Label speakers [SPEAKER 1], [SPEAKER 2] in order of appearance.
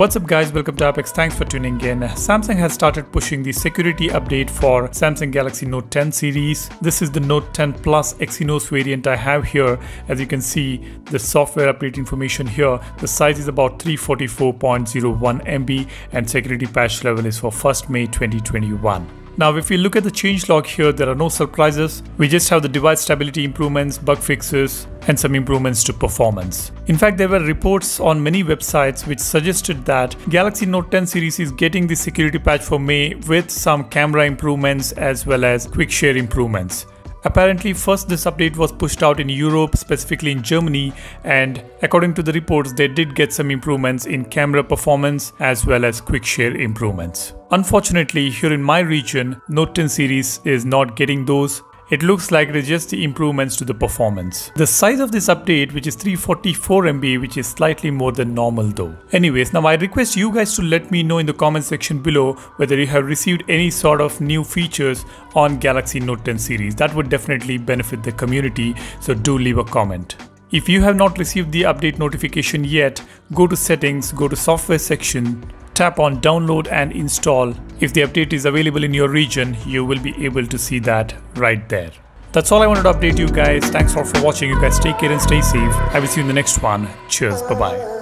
[SPEAKER 1] What's up guys, welcome to AppX, thanks for tuning in. Samsung has started pushing the security update for Samsung Galaxy Note 10 series. This is the Note 10 Plus Exynos variant I have here. As you can see, the software update information here, the size is about 344.01 MB and security patch level is for 1st May 2021. Now if we look at the changelog here, there are no surprises. We just have the device stability improvements, bug fixes, and some improvements to performance. In fact, there were reports on many websites which suggested that Galaxy Note 10 series is getting the security patch for May with some camera improvements as well as quick share improvements. Apparently, first this update was pushed out in Europe, specifically in Germany, and according to the reports, they did get some improvements in camera performance as well as quick share improvements. Unfortunately, here in my region, Note 10 series is not getting those it looks like it is just the improvements to the performance. The size of this update which is 344 MB which is slightly more than normal though. Anyways, now I request you guys to let me know in the comment section below whether you have received any sort of new features on Galaxy Note 10 series. That would definitely benefit the community so do leave a comment. If you have not received the update notification yet, go to settings, go to software section, tap on download and install. If the update is available in your region, you will be able to see that right there. That's all I wanted to update you guys. Thanks for, for watching. You guys take care and stay safe. I will see you in the next one. Cheers. Bye bye.